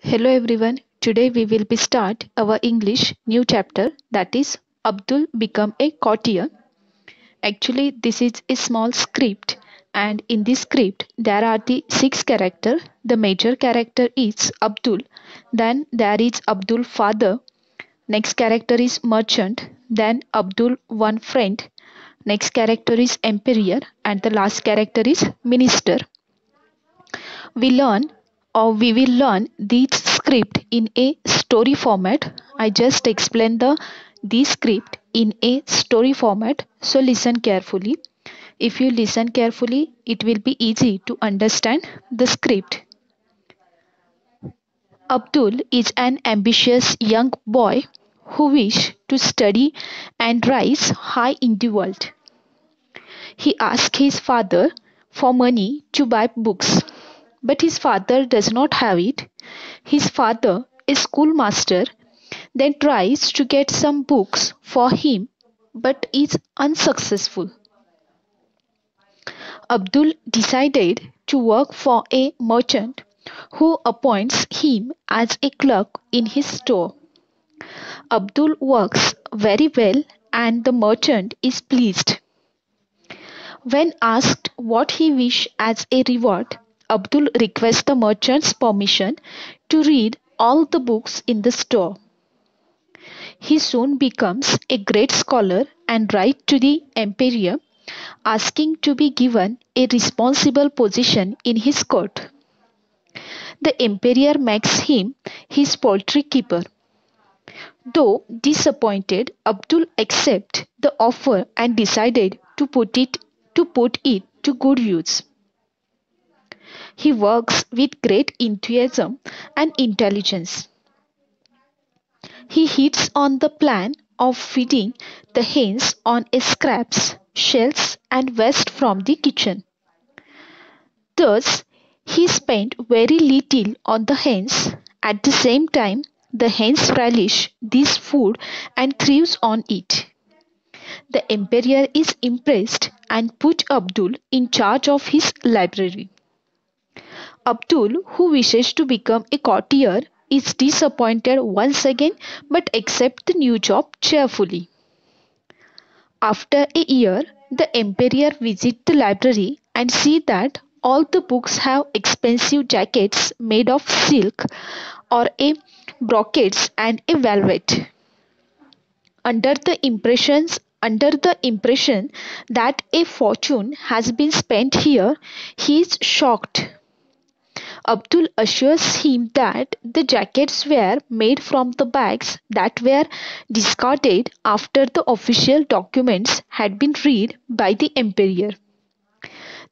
Hello everyone. Today we will be start our English new chapter that is Abdul become a courtier. Actually this is a small script and in this script there are the six character. The major character is Abdul. Then there is Abdul father. Next character is merchant. Then Abdul one friend. Next character is emperor and the last character is minister. We learn or we will learn this script in a story format. I just explained the this script in a story format. So listen carefully. If you listen carefully, it will be easy to understand the script. Abdul is an ambitious young boy who wishes to study and rise high in the world. He asks his father for money to buy books, but his father does not have it. His father, a schoolmaster, then tries to get some books for him but is unsuccessful. Abdul decided to work for a merchant who appoints him as a clerk in his store. Abdul works very well and the merchant is pleased. When asked what he wished as a reward, Abdul requests the merchant's permission to read all the books in the store. He soon becomes a great scholar and writes to the emperor asking to be given a responsible position in his court. The emperor makes him his poultry keeper. Though disappointed, Abdul accepted the offer and decided to put it to put it to good use. He works with great enthusiasm and intelligence. He hits on the plan of feeding the hens on scraps, shells, and waste from the kitchen. Thus, he spent very little on the hens. At the same time, the hens relish this food and thrives on it. The emperor is impressed and put Abdul in charge of his library. Abdul, who wishes to become a courtier, is disappointed once again but accepts the new job cheerfully. After a year, the emperor visits the library and sees that all the books have expensive jackets made of silk or a brocades and a velvet. Under the impressions under the impression that a fortune has been spent here, he is shocked. Abdul assures him that the jackets were made from the bags that were discarded after the official documents had been read by the emperor.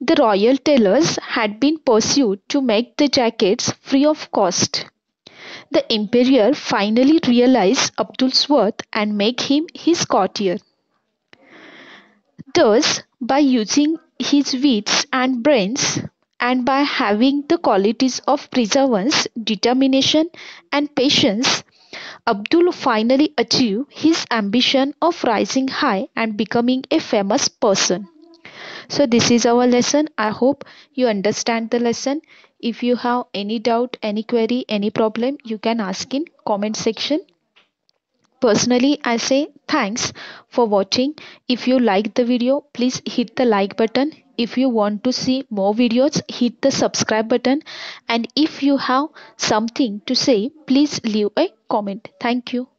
The royal tailors had been pursued to make the jackets free of cost. The emperor finally realized Abdul's worth and made him his courtier. Thus, by using his wits and brains, and by having the qualities of perseverance, determination, and patience, Abdul finally achieved his ambition of rising high and becoming a famous person. So, this is our lesson. I hope you understand the lesson. If you have any doubt, any query, any problem, you can ask in comment section. Personally, I say thanks for watching. If you like the video, please hit the like button. If you want to see more videos, hit the subscribe button. And if you have something to say, please leave a comment. Thank you.